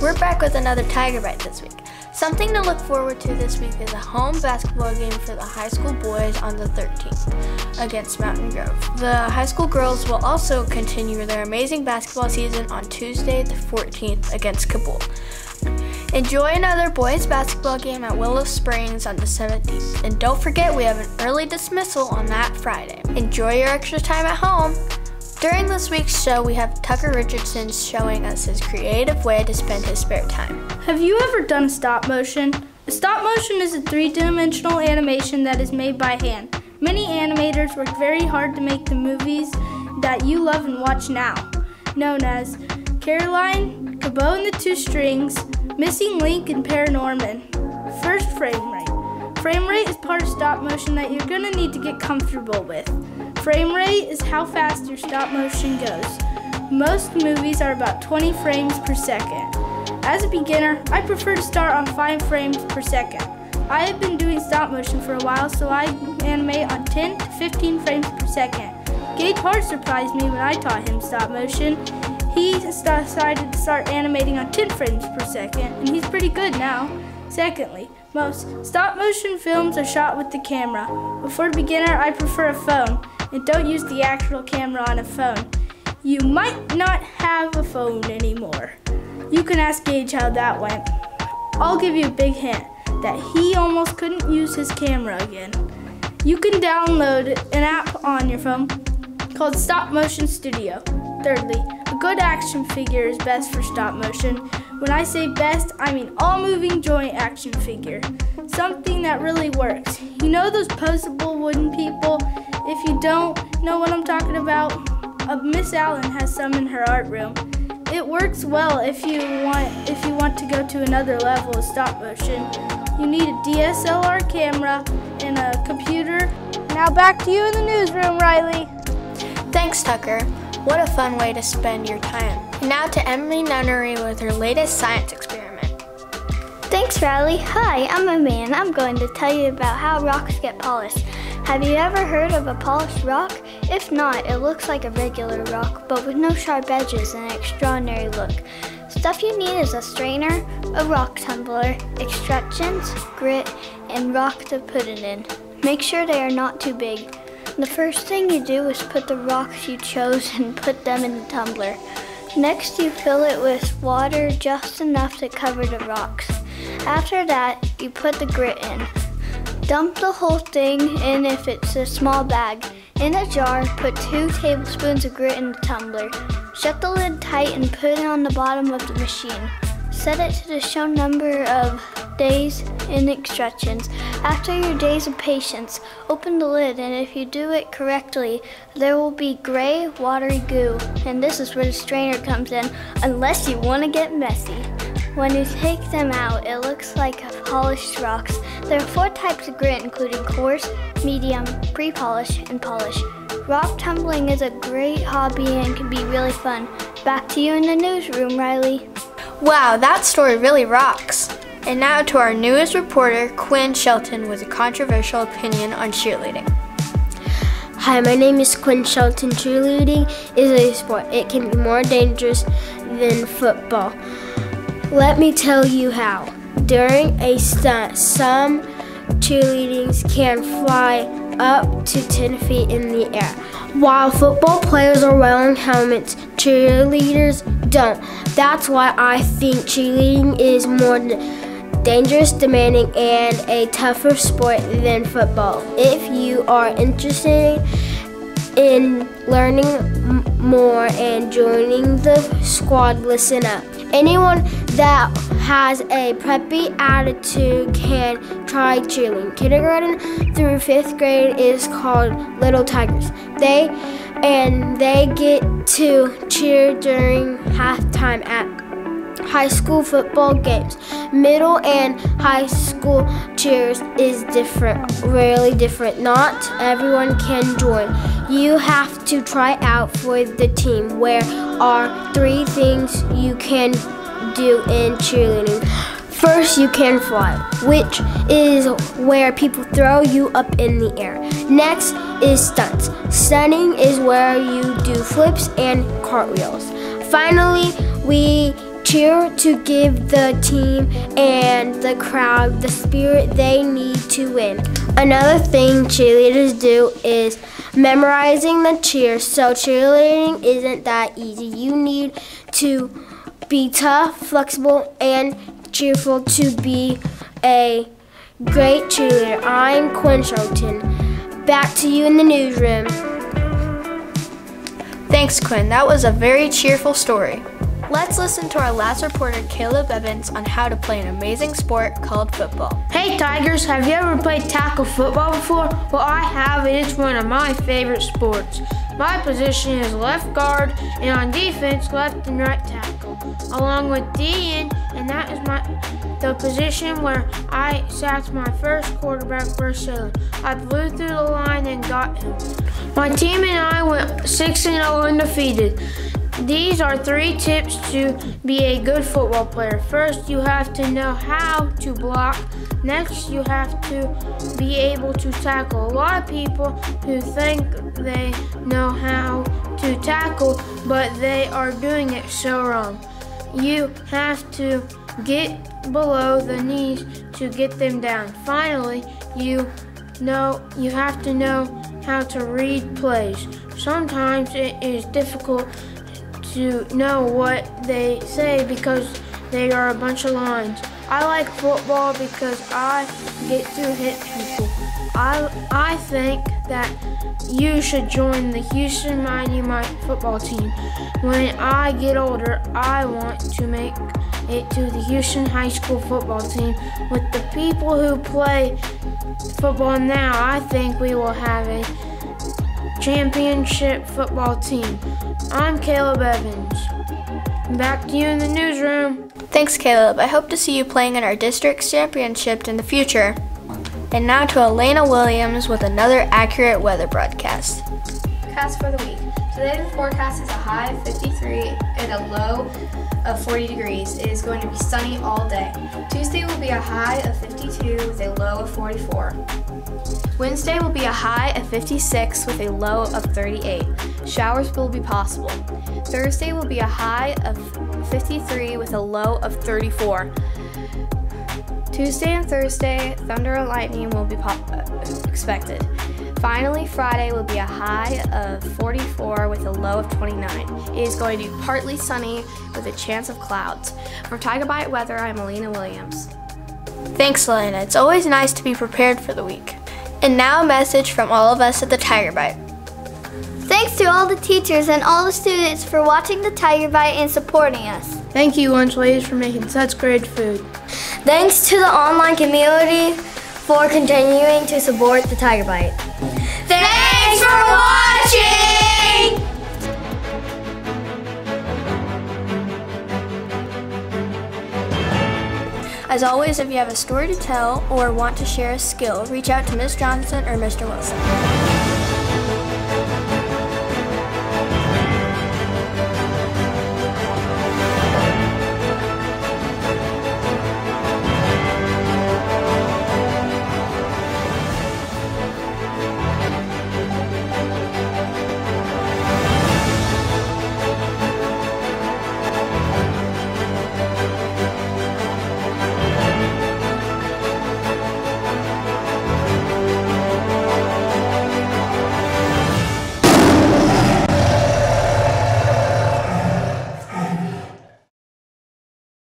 back with another Tiger Byte this week. Something to look forward to this week is a home basketball game for the high school boys on the 13th against Mountain Grove. The high school girls will also continue their amazing basketball season on Tuesday the 14th against Cabool. Enjoy another boys basketball game at Willow Springs on the 17th. And don't forget we have an early dismissal on that Friday. Enjoy your extra time at home. During this week's show, we have Tucker Richardson showing us his creative way to spend his spare time. Have you ever done stop motion? Stop motion is a three-dimensional animation that is made by hand. Many animators work very hard to make the movies that you love and watch now, known as Coraline, Kubo and the Two Strings, Missing Link, and Paranorman. First, frame rate. Frame rate is part of stop motion that you're going to need to get comfortable with. Frame rate is how fast your stop motion goes. Most movies are about 20 frames per second. As a beginner, I prefer to start on 5 frames per second. I have been doing stop motion for a while, so I animate on 10 to 15 frames per second. Gage Hart surprised me when I taught him stop motion. He decided to start animating on 10 frames per second, and he's pretty good now. Secondly, most stop motion films are shot with the camera. But for a beginner, I prefer a phone and don't use the actual camera on a phone. You might not have a phone anymore. You can ask Gage how that went. I'll give you a big hint that he almost couldn't use his camera again. You can download an app on your phone called Stop Motion Studio. Thirdly, a good action figure is best for stop motion. When I say best, I mean all moving joint action figure. Something that really works. You know those posable wooden people if you don't know what I'm talking about, uh, Miss Allen has some in her art room. It works well if you want if you want to go to another level of stop motion. You need a DSLR camera and a computer. Now back to you in the newsroom, Riley. Thanks, Tucker. What a fun way to spend your time. Now to Emily Nunnery with her latest science experiment. Thanks, Riley. Hi, I'm Emily, and I'm going to tell you about how rocks get polished. Have you ever heard of a polished rock? If not, it looks like a regular rock, but with no sharp edges and an extraordinary look. Stuff you need is a strainer, a rock tumbler, extractions, grit, and rock to put it in. Make sure they are not too big. The first thing you do is put the rocks you chose and put them in the tumbler. Next you fill it with water just enough to cover the rocks. After that, you put the grit in. Dump the whole thing in if it's a small bag. In a jar, put two tablespoons of grit in the tumbler. Shut the lid tight and put it on the bottom of the machine. Set it to the shown number of days in instructions. After your days of patience, open the lid and if you do it correctly, there will be gray, watery goo. And this is where the strainer comes in, unless you want to get messy. When you take them out, it looks like polished rocks. There are four types of grit, including coarse, medium, pre-polish, and polish. Rock tumbling is a great hobby and can be really fun. Back to you in the newsroom, Riley. Wow, that story really rocks. And now to our newest reporter, Quinn Shelton, with a controversial opinion on cheerleading. Hi, my name is Quinn Shelton. Cheerleading is a sport. It can be more dangerous than football. Let me tell you how. During a stunt, some cheerleadings can fly up to 10 feet in the air. While football players are wearing helmets, cheerleaders don't. That's why I think cheerleading is more dangerous, demanding, and a tougher sport than football. If you are interested in learning more and joining the squad, listen up. Anyone that has a preppy attitude can try cheerleading. Kindergarten through fifth grade is called Little Tigers. They and they get to cheer during halftime at high school football games. Middle and high school cheers is different, really different. Not everyone can join. You have to try out for the team. Where are three things you can do in cheerleading? First, you can fly, which is where people throw you up in the air. Next is stunts. Stunning is where you do flips and cartwheels. Finally, we cheer to give the team and the crowd the spirit they need to win. Another thing cheerleaders do is memorizing the cheers. So cheerleading isn't that easy. You need to be tough, flexible, and cheerful to be a great cheerleader. I'm Quinn Shelton. Back to you in the newsroom. Thanks, Quinn. That was a very cheerful story. Let's listen to our last reporter, Caleb Evans, on how to play an amazing sport called football. Hey Tigers, have you ever played tackle football before? Well, I have, and it's one of my favorite sports. My position is left guard, and on defense, left and right tackle, along with DN, and that is my the position where I sacked my first quarterback, Sailor. I blew through the line and got him. My team and I went 6 0 undefeated. These are three tips to be a good football player. First, you have to know how to block. Next, you have to be able to tackle. A lot of people who think they know how to tackle, but they are doing it so wrong. You have to get below the knees to get them down. Finally, you know you have to know how to read plays. Sometimes it is difficult to know what they say because they are a bunch of lines. I like football because I get to hit people. I, I think that you should join the Houston Mighty Might football team. When I get older, I want to make it to the Houston High School football team. With the people who play football now, I think we will have a championship football team. I'm Caleb Evans. Back to you in the newsroom. Thanks, Caleb. I hope to see you playing in our district's championship in the future. And now to Elena Williams with another accurate weather broadcast. Forecast for the week. Today the forecast is a high of 53 and a low of 40 degrees. It is going to be sunny all day. Tuesday will be a high of 52 with a low of 44. Wednesday will be a high of 56 with a low of 38. Showers will be possible. Thursday will be a high of 53 with a low of 34. Tuesday and Thursday, thunder and lightning will be uh, expected. Finally, Friday will be a high of 44 with a low of 29. It is going to be partly sunny with a chance of clouds. For Tiger Byte Weather, I'm Alina Williams. Thanks, Elena. It's always nice to be prepared for the week. And now a message from all of us at the Tiger Byte. Thanks to all the teachers and all the students for watching the Tiger Byte and supporting us. Thank you, lunch ladies, for making such great food. Thanks to the online community for continuing to support the Tiger Byte. For watching! As always, if you have a story to tell or want to share a skill, reach out to Ms. Johnson or Mr. Wilson.